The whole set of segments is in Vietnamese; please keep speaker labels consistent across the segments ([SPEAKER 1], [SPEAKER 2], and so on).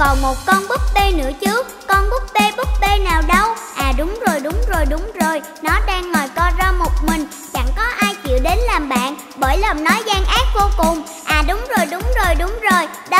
[SPEAKER 1] Còn một con búp bê nữa chứ. Con búp bê búp bê nào đâu? À đúng rồi đúng rồi đúng rồi. Nó đang ngồi co ro một mình. Chẳng có ai chịu đến làm bạn, Bởi lòng nó gian ác vô cùng. À đúng rồi đúng rồi đúng rồi. Đó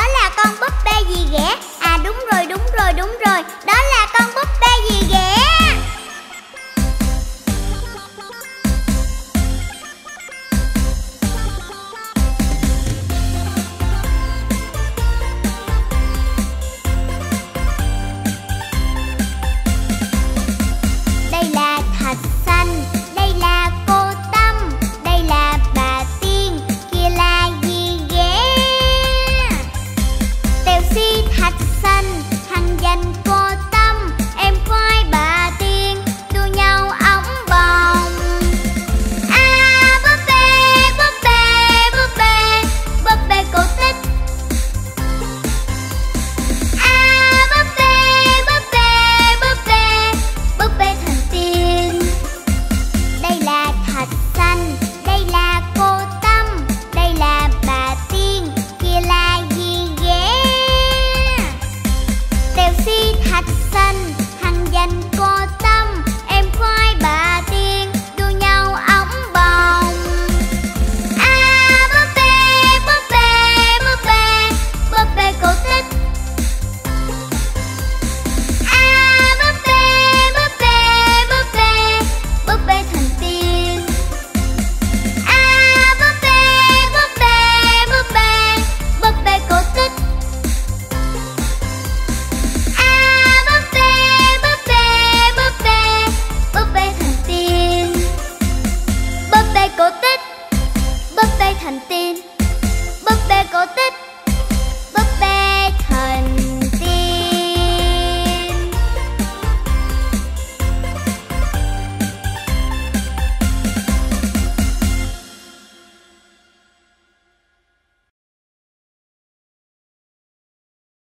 [SPEAKER 1] thành tiên búp bê cổ tích